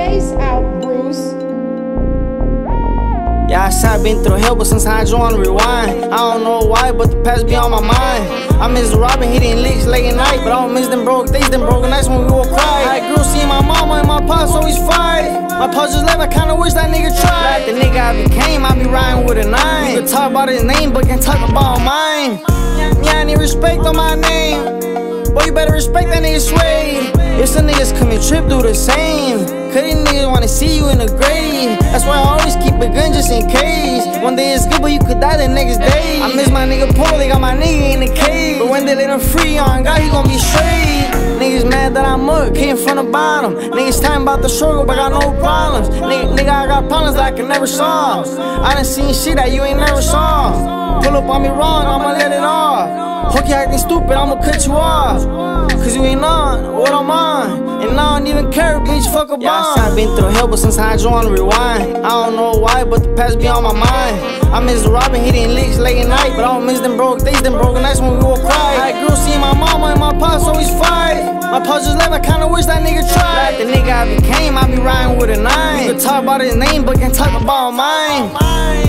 face out, Bruce. Yeah, I said I've been through hell, but sometimes I just wanna rewind. I don't know why, but the past be on my mind. I miss Robin hitting licks late at night, but I don't miss them broke days, them broken nights when we would cry. I grew seeing my mama and my pops always fight. My pops just left, I kinda wish that nigga tried. Like the nigga I became, I be riding with a nine. You can talk about his name, but can't talk about mine. Yeah, I need respect on my name. Boy, you better respect that nigga sway. If some niggas come and trip, do the same. Cause these niggas wanna see you in the grave. That's why I always keep a gun just in case. One day it's good, but you could die the next day. I miss my nigga Paul, they got my nigga in the cage. But when they let him free on God, he gon' be straight. That I'm up, came from the bottom. Niggas time about the struggle, but I got no problems. Nigga, nigga, I got problems that I can never solve. I done seen shit that you ain't never saw. Pull up on me wrong, I'ma let it off. Hook you acting stupid, I'ma cut you off. Cause you ain't on what I'm on. And I don't even care, bitch, fuck a bomb. Yeah, I have been through hell, but sometimes I just wanna rewind. I don't know why, but the past be on my mind. I miss Robin hitting licks late at night, but I don't miss them broke days, them broken nights when we would cry. I grew seeing my mama and my pops. My just left, I kinda wish that nigga tried. Like the nigga I became, I be riding with a nine. You can talk about his name, but can't talk about mine.